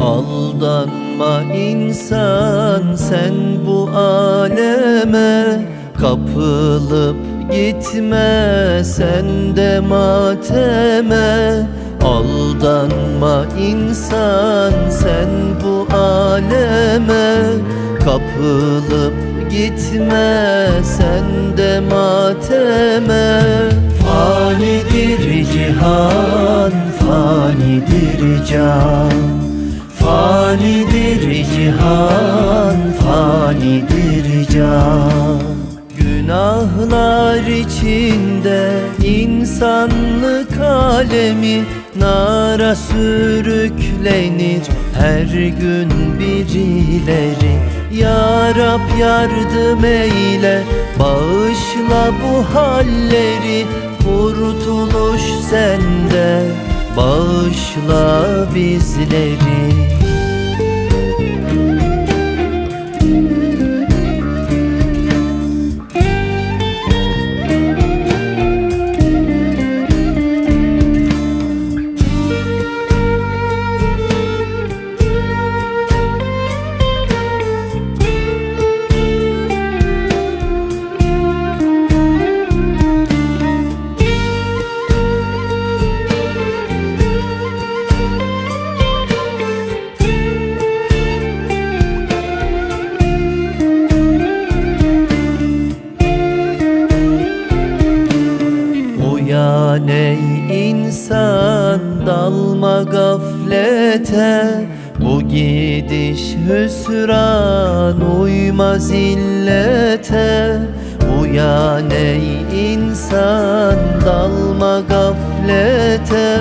Aldanma insan sen bu aleme Kapılıp gitme sen de mateme. Aldanma insan sen bu aleme Kapılıp gitme sen de mateme. Fanidir cihan, fanidir can Fanidir cihan, fanidir can. Günahlar içinde insanlık alemi Nara sürüklenir. Her gün birileri Ya Rab yardım eyle. Bağışla bu halleri Kurtuluş sende. Bağışla bizleri insan dalma gaflete Bu gidiş hüsran uymaz illete. Uyan ey insan dalma gaflete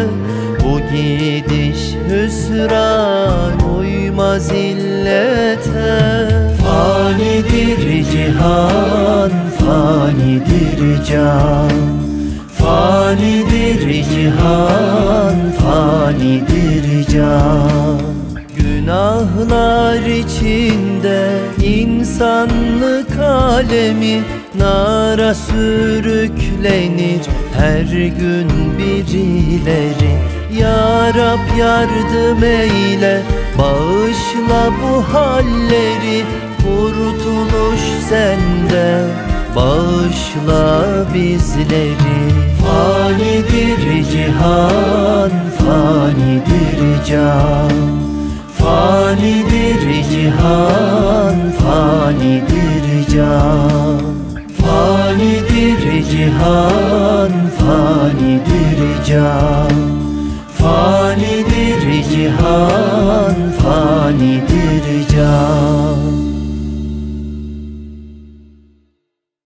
Bu gidiş hüsran uymaz illete. Fanidir cihan, fanidir can Fanidir cihan, fanidir can. Günahlar içinde insanlık alemi Nara sürüklenir. Her gün birileri Ya Rab yardım eyle. Bağışla bu halleri Kurtuluş sende. Bağışla bizleri Fanidir cihan, fanidir can. Fanidir cihan, fanidir can. Fanidir cihan, fanidir can. Fanidir cihan,